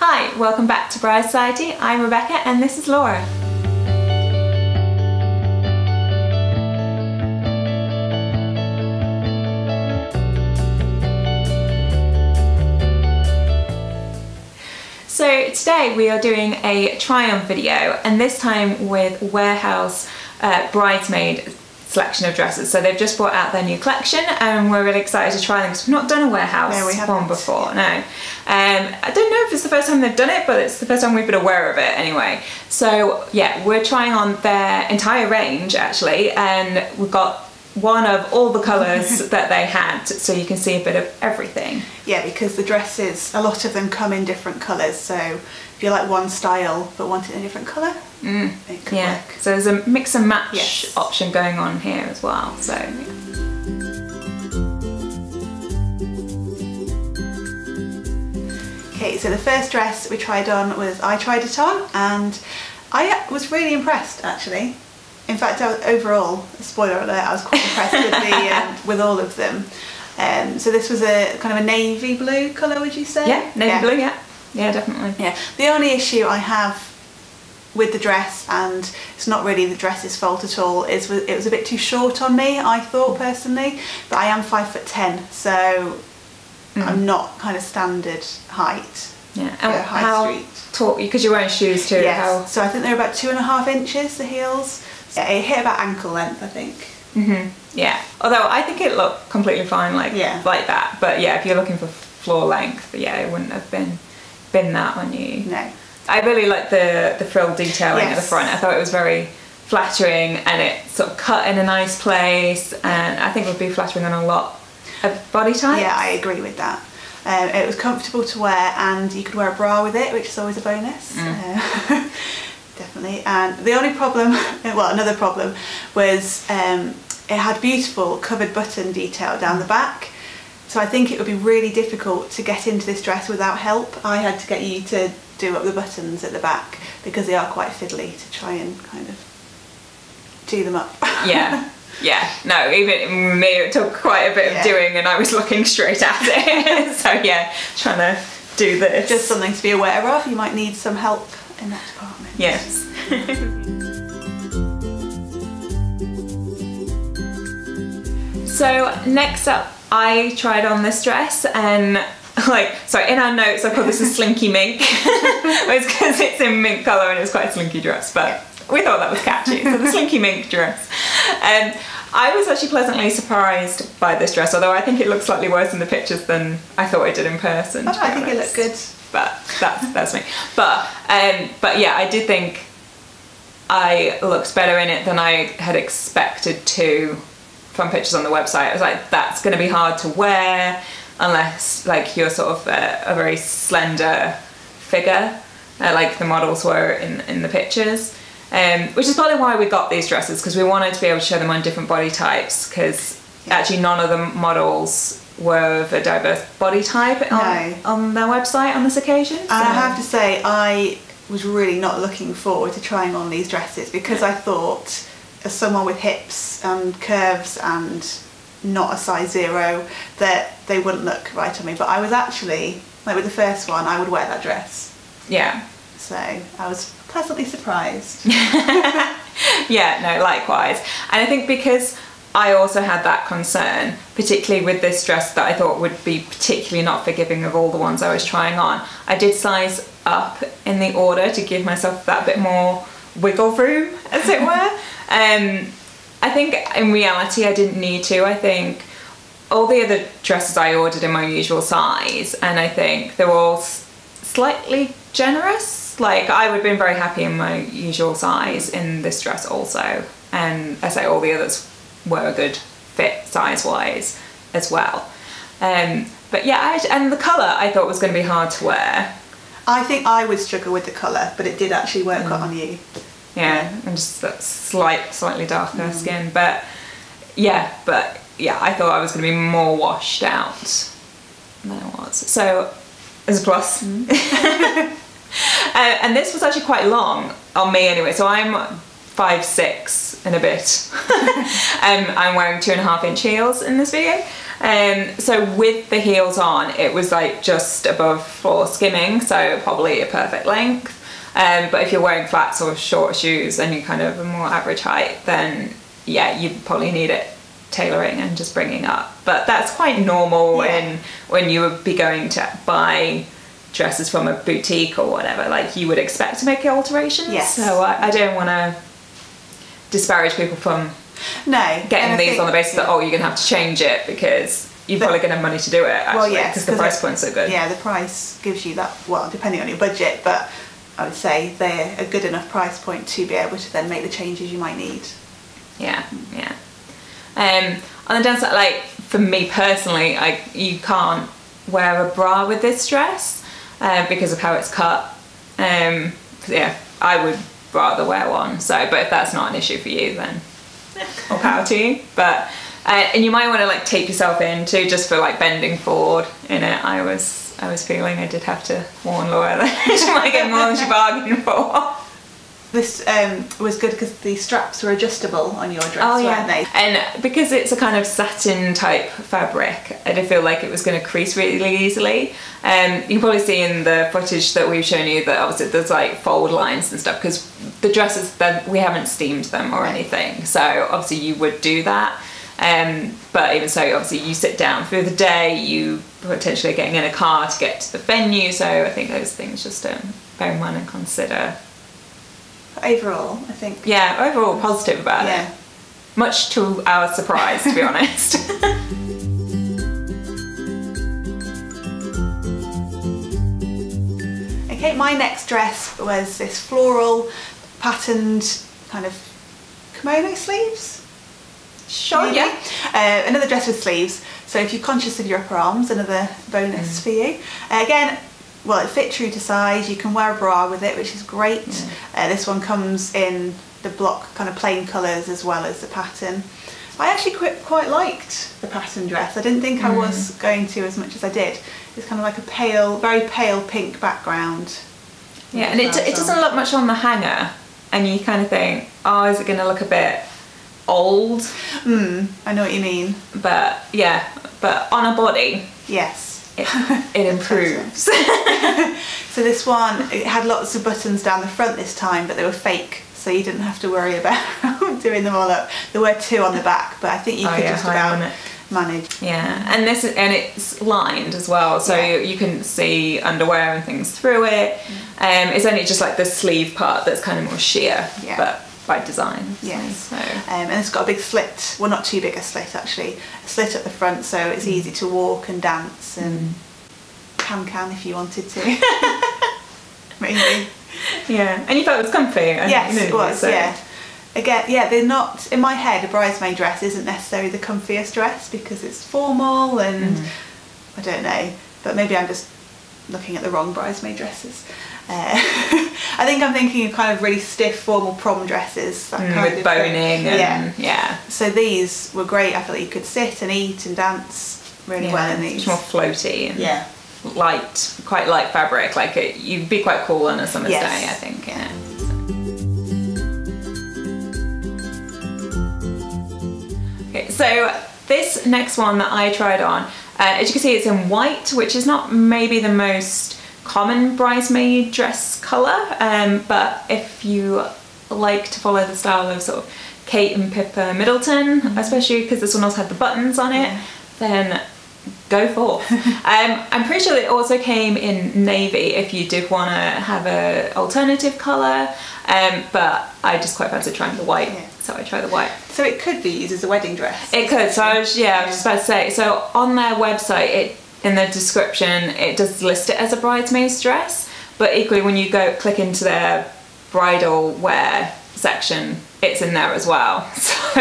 Hi, welcome back to Bride Society. I'm Rebecca and this is Laura. So today we are doing a try-on video and this time with Warehouse uh, Bridesmaid selection of dresses. So they've just brought out their new collection and we're really excited to try them because we've not done a warehouse No, we one before, no. Um, I don't know if it's the first time they've done it, but it's the first time we've been aware of it anyway. So yeah, we're trying on their entire range actually and we've got one of all the colours that they had so you can see a bit of everything. Yeah, because the dresses, a lot of them come in different colours. So if you like one style but want it in a different colour, could Yeah, work. so there's a mix and match Yes. option going on here as well. So Okay, so the first dress we tried on was I tried it on and I was really impressed actually. In fact, was, overall, spoiler alert, I was quite impressed with the um, with all of them. Um, so this was a kind of a navy blue colour, would you say? yeah, navy blue, yeah, yeah, definitely. Yeah. The only issue I have with the dress, and it's not really the dress's fault at all, wa- it was a bit too short on me. I thought personally, but I am five foot ten, so I'm not kind of standard height. Yeah, and high how street. tall? Because you're wearing shoes too. Yes. How? So I think they're about two and a half inches. The heels. Yeah, it hit about ankle length, I think. hmm Yeah. Although I think it looked completely fine, like Yeah. like that. But yeah, if you're looking for floor length, yeah, it wouldn't have been been that on you. No. I really like the the frill detailing at the front. I thought it was very flattering and it sort of cut in a nice place and I think it would be flattering on a lot of body types. Yeah, I agree with that. Um, it was comfortable to wear, and you could wear a bra with it, which is always a bonus. Uh, definitely. And the only problem, well, another problem, was um, it had beautiful covered button detail down the back. So I think it would be really difficult to get into this dress without help. I had to get you to do up the buttons at the back because they are quite fiddly to try and kind of do them up. yeah yeah no even me it took quite a bit Yeah. of doing and I was looking straight at it so yeah trying to do this Just something to be aware of. You might need some help in that department. yes so next up I tried on this dress and like sorry in our notes I call this a slinky mink it's because it's in mink colour and it's quite a slinky dress but we thought that was catchy so the slinky mink dress um, I was actually pleasantly surprised by this dress although I think it looks slightly worse in the pictures than I thought it did in person Oh, I think it honest. looked good. but that's that's me but um, but yeah I did think I looked better in it than I had expected to from pictures on the website. I was like, that's going to be hard to wear unless like you're sort of a, a very slender figure, uh, like the models were in in the pictures. Um, which is probably why we got these dresses because we wanted to be able to show them on different body types because actually none of the models were of a diverse body type on, No. on their website on this occasion. And I have to say, I was really not looking forward to trying on these dresses because I thought, as someone with hips and curves and not a size zero, that they wouldn't look right on me. But I was actually, like with the first one, I would wear that dress. yeah. So I was pleasantly surprised. Yeah, no, likewise. And I think because I also had that concern, particularly with this dress that I thought would be particularly not forgiving of all the ones I was trying on, I did size up in the order to give myself that bit more wiggle room, as it were. um, I think in reality I didn't need to. I think all the other dresses I ordered in my usual size, and I think they're all s- slightly generous. Like I would have been very happy in my usual size in this dress also, and I say all the others were a good fit size wise as well. Um, but yeah, I, and the colour I thought was going to be hard to wear. I think I would struggle with the colour, but it did actually work on you. Yeah, and just that slight, slightly darker skin. But yeah, but yeah, I thought I was going to be more washed out than I was. So as a plus. Uh, and this was actually quite long on me anyway. So I'm five six and a bit. um, I'm wearing two and a half inch heels in this video. Um, so with the heels on, it was like just above floor skimming, so probably a perfect length. Um, but if you're wearing flats or short shoes and you're kind of a more average height, then yeah, you probably need it tailoring and just bringing up. But that's quite normal Yeah. in when you would be going to buy dresses from a boutique or whatever. Like you would expect to make alterations. Yes. So I, I don't want to disparage people from No. getting these think- on the basis that oh you're gonna have to change it because you're But- probably gonna have money to do it actually well, yes, because the price point's so good. Yeah, the price gives you that. Well, depending on your budget, but I would say they're a good enough price point to be able to then make the changes you might need. Yeah, yeah. Um, on the downside, like for me personally, I you can't wear a bra with this dress uh, because of how it's cut. Um, yeah, I would rather wear one. So, but if that's not an issue for you, then all power to you. But uh, and you might want to like tape yourself in too, just for like bending forward in it. I was I was feeling I did have to warn Laura that she might get more than she bargained for. This um, was good because the straps were adjustable on your dress, Oh weren't yeah, they? and because it's a kind of satin type fabric, I did feel like it was going to crease really easily. Um, you can probably see in the footage that we've shown you that obviously there's like fold lines and stuff because the dresses that we haven't steamed them or anything, so obviously you would do that. Um, but even so, obviously you sit down through the day, you potentially are getting in a car to get to the venue. So I think those things just um, bear in mind and consider. Overall, I think. Yeah, overall positive about it. Yeah. Much to our surprise, to be honest. Okay, my next dress was this floral patterned kind of kimono sleeves. Sure, maybe. yeah. Uh, another dress with sleeves. So if you're conscious of your upper arms, another Mm. bonus for you. Uh, again, well, it fit true to size. You can wear a bra with it, which is great. Uh, this one comes in the block kind of plain colours as well as the pattern. I actually quite, quite liked the pattern dress. I didn't think I was Mm. going to as much as I did. It's kind of like a pale, very pale pink background. Yeah, and it, it doesn't look much on the hanger, and you kind of think, oh, is it going to look a bit old? Hmm, I know what you mean. But yeah, but on a body, Yes. it, it improves. So this one, it had lots of buttons down the front this time, but they were fake, so you didn't have to worry about doing them all up. There were two on the back, but I think you Oh, could yeah, just about manage. yeah, and this and it's lined as well, so Yeah. you, you can see underwear and things through it. Um, it's only just like the sleeve part that's kind of more sheer, Yeah. but by design. Yes. So. Um, and it's got a big slit, well not too big a slit actually, a slit at the front so it's Mm. easy to walk and dance and can can if you wanted to. Maybe. Yeah, and you thought it was comfy. Yes, it was, so- yeah. Again, yeah, they're not, in my head, a bridesmaid dress isn't necessarily the comfiest dress because it's formal and Mm-hmm. I don't know, but maybe I'm just looking at the wrong bridesmaid dresses. Uh, I think I'm thinking of kind of really stiff formal prom dresses. That Mm, kind with of boning thing. and yeah. yeah. So these were great. I felt like you could sit and eat and dance really yeah, well in it's these. more floaty and Yeah. light, quite light fabric. Like it, you'd be quite cool on a summer's Yes. day, I think. Yeah. Okay, so this next one that I tried on, uh, as you can see, it's in white, which is not maybe the most common bridesmaid dress colour, um, but if you like to follow the style of sort of Kate and Pippa Middleton, especially because this one also had the buttons on it, Yeah. then go for. um, I'm pretty sure it also came in navy if you did want to have a alternative colour, um, but I just quite fancy trying the white, Yeah. so I tried the white. So it could be used as a wedding dress. It could. So I was, yeah, I was just about to say. So on their website, it in the description, it does list it as a bridesmaid's dress. But equally, when you go click into their bridal wear section, it's in there as well. So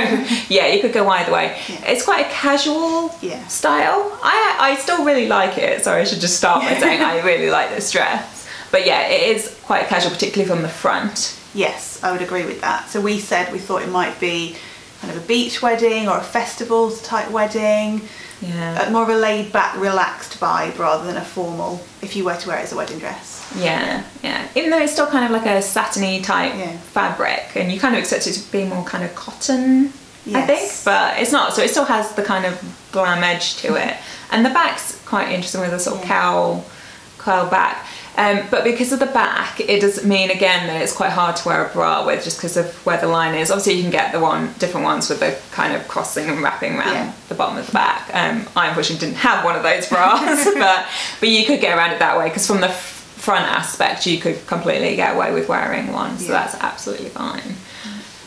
yeah, you could go either way. Yeah. It's quite a casual Yeah. style. I I still really like it. sorry I should just start by saying I really like this dress. But yeah, it is quite casual, particularly from the front. Yes, I would agree with that. So we said we thought it might be kind of a beach wedding or a festival type wedding, Yeah. more of a laid back, relaxed vibe rather than a formal. If you were to wear it as a wedding dress. Yeah, yeah. Even though it's still kind of like a satiny type Yeah. fabric, and you kind of expect it to be more kind of cotton I think, but it's not. So it still has the kind of glam edge to it, and the back's quite interesting with a sort of Yeah. cowl, cowl back. Um, but because of the back, it does mean again that it's quite hard to wear a bra with, just because of where the line is. Obviously, you can get the one different ones with the kind of crossing and wrapping around Yeah. the bottom of the back. Um, I unfortunately didn't have one of those bras, but but you could get around it that way because from the f- front aspect, you could completely get away with wearing one. So Yeah. that's absolutely fine.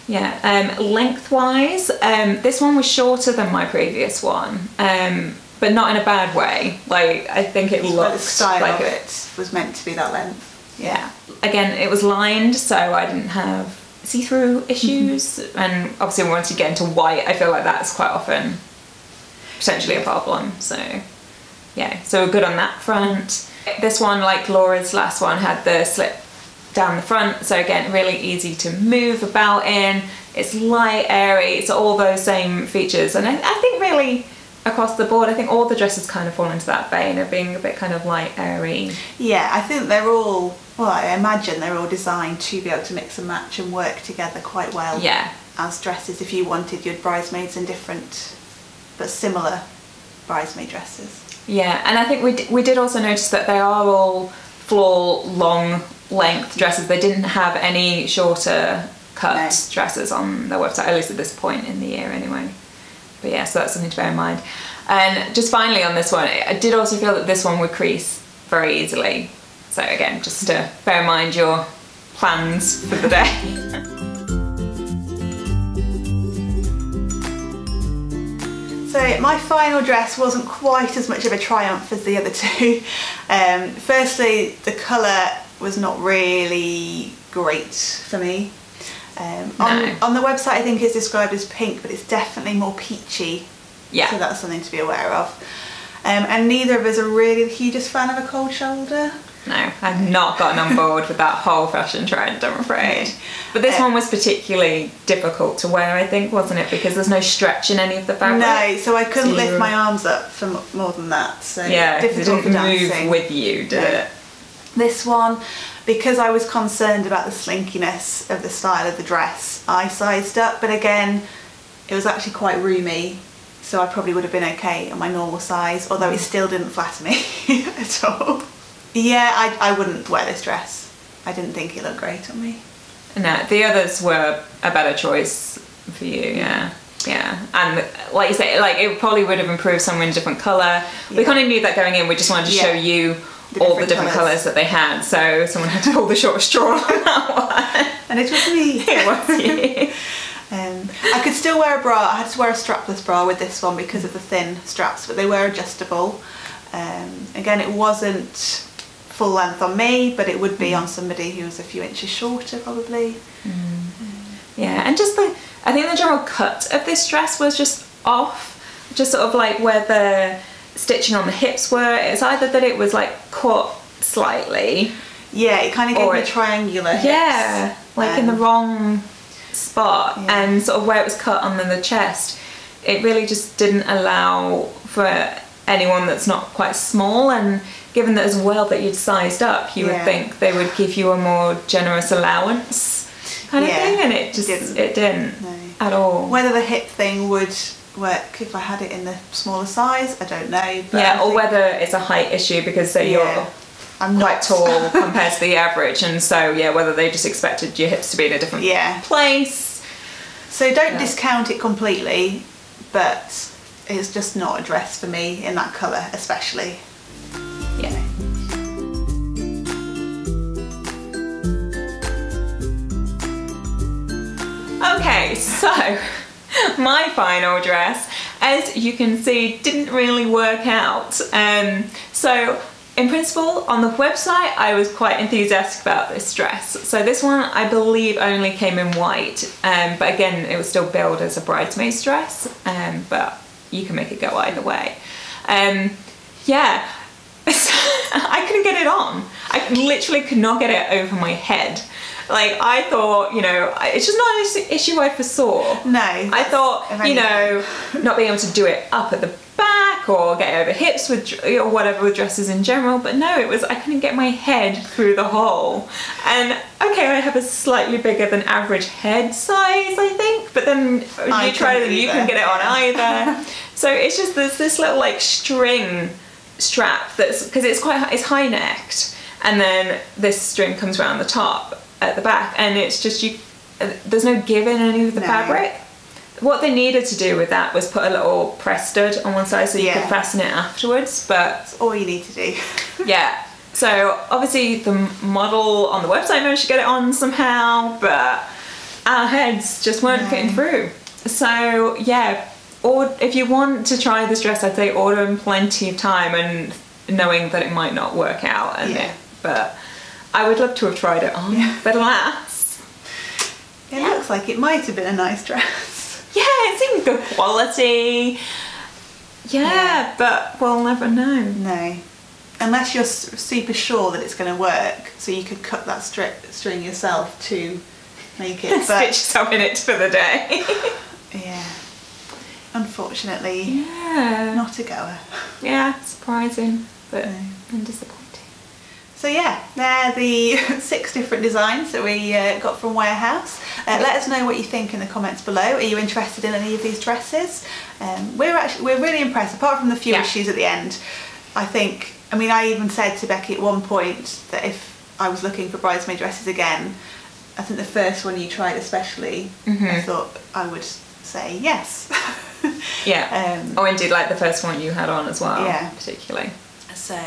Yeah, um, lengthwise, um, this one was shorter than my previous one, um, but not in a bad way. Like I think it But the style like it was meant to be that length. yeah. Again, it was lined, so I didn't have see-through issues. and obviously, once you get into white, I feel like that's quite often potentially a problem. So, yeah, so we're good on that front. This one, like Laura's last one, had the slip down the front. So again, really easy to move about in. It's light, airy. It's all those same features, and I, I think really across the board, I think all the dresses kind of fall into that vein of being a bit kind of light, airy. Yeah, I think they're all, well, I imagine they're all designed to be able to mix and match and work together quite well Yeah. as dresses if you wanted your bridesmaids in different but similar bridesmaid dresses. Yeah, and I think we d- we did also notice that they are all floor long length dresses. They didn't have any shorter cut No. dresses on their website, at least at this point in the year, anyway. But yeah, so that's something to bear in mind. And just finally on this one, I did also feel that this one would crease very easily. So again, just to bear in mind your plans for the day. So my final dress wasn't quite as much of a triumph as the other two. Um, firstly, the colour was not really great for me. Um, on, No. on the website I think it's described as pink, but it's definitely more peachy. Yeah. So that's something to be aware of. Um, and neither of us are really the hugest fan of a cold shoulder. No, I've not gotten on board with that whole fashion trend, I'm afraid. But this Uh, one was particularly difficult to wear, I think, wasn't it? Because there's no stretch in any of the fabric. No, so I couldn't So lift my arms up for m- more than that. So Yeah, 'cause it difficult didn't for dancing. move with you, did No. it? This one, because I was concerned about the slinkiness of the style of the dress, I sized up, but again, it was actually quite roomy, so I probably would have been okay on my normal size, although it mm. still didn't flatter me at all. Yeah, I, I wouldn't wear this dress. I didn't think it looked great on me. No, the others were a better choice for you, mm. yeah. Yeah, and like you say, like it probably would have improved somewhere in a different colour. We kind of knew that going in. We just wanted to Yeah. show you The all the different colours. colours that they had. So someone had to pull the short straw on that one. And it was me. it was you. Um, I could still wear a bra. I had to wear a strapless bra with this one because of the thin straps, but they were adjustable. Um, again, it wasn't full length on me, but it would be on somebody who was a few inches shorter, probably. Yeah, and just the I think the general cut of this dress was just off. Just sort of like where the stitching on the hips were. It's either that it was like cut slightly. Yeah, it kind of gave me triangular hips. Yeah, like in the Um, wrong spot Yeah. and sort of where it was cut under the chest. It really just didn't allow for anyone that's not quite small and given that as well that you'd sized up, you would think they would give you a more generous allowance kind of thing and it just didn't. it didn't No. at all. Whether the hip thing would work if I had it in the smaller size, I don't know. But yeah, or whether it's a height issue because say Yeah. you're I'm quite not tall compared to the average and so yeah, whether they just expected your hips to be in a different Yeah. place. So don't Yeah. discount it completely, but it's just not a dress for me in that colour, especially. Yeah. Okay, so my final dress, as you can see, didn't really work out. Um, so in principle, on the website, I was quite enthusiastic about this dress. So this one, I believe, only came in white, um, but again, it was still billed as a bridesmaid's dress, um, but you can make it go either way. Um, yeah, I couldn't get it on. I literally could not get it over my head. Like I thought, you know, it's just not an issue I foresaw. No. I thought, you know, not being able to do it up at the back or get over hips with or whatever with dresses in general. But no, it was I couldn't get my head through the hole. And okay, I have a slightly bigger than average head size, I think. But then I you try couldn't you can get it on either. so it's just there's this little like string strap that's because it's quite it's high necked, and then this string comes around the top at the back, and it's just you. There's no give in any of the No. fabric. What they needed to do with that was put a little press stud on one side so you Yeah. could fasten it afterwards. But That's all you need to do. yeah, so obviously the model on the website managed to get it on somehow, but our heads just weren't No. fitting through. So yeah, or if you want to try this dress, I'd say order in plenty of time and knowing that it might not work out. And Yeah. it, but I would love to have tried it on, Yeah. but alas. It looks like it might have been a nice dress. Yeah, it seemed good quality. Yeah, Yeah. but we'll never know. No. Unless you're super sure that it's going to work, so you could cut that stri- string yourself to make it. Stitch But yourself in it for the day. yeah, unfortunately, yeah. not a goer. Yeah, surprising, but No. and disappointing. So yeah, they're the six different designs that we uh, got from Warehouse. Uh, let us know what you think in the comments below. Are you interested in any of these dresses? Um, we're actually we're really impressed. Apart from the few Yeah. issues at the end, I think. I mean, I even said to Becky at one point that if I was looking for bridesmaid dresses again, I think the first one you tried especially, I Mhm. thought I would say yes. Yeah. Um, oh, indeed, like the first one you had on as well. Yeah. Particularly. So,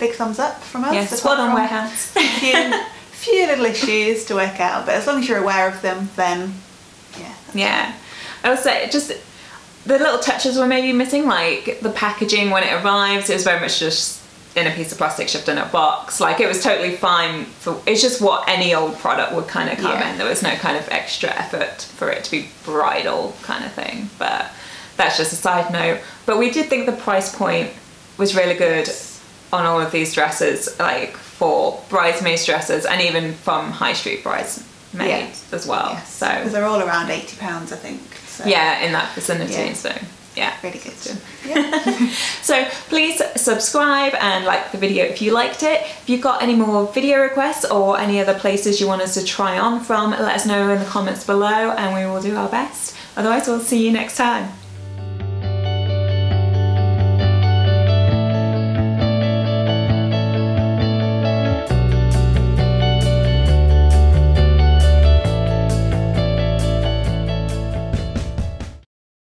big thumbs up from us. Yes. Well done, warehouse. few, few little issues to work out, but as long as you're aware of them, then yeah. yeah. I would say just the little touches were maybe missing, like the packaging when it arrives. It was very much just in a piece of plastic shoved in a box. Like it was totally fine for. It's just what any old product would kind of come Yeah. in. There was no kind of extra effort for it to be bridal kind of thing. But that's just a side note. But we did think the price point was really good. On all of these dresses, like for bridesmaids dresses, and even from high street bridesmaids Yeah. as well. Yes, because So they're all around eighty pounds, I think. So yeah, in that vicinity. Yeah. So yeah, really good. good. Yeah. So please subscribe and like the video if you liked it. If you've got any more video requests or any other places you want us to try on from, let us know in the comments below and we will do our best. Otherwise, we'll see you next time.